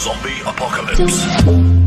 Zombie Apocalypse.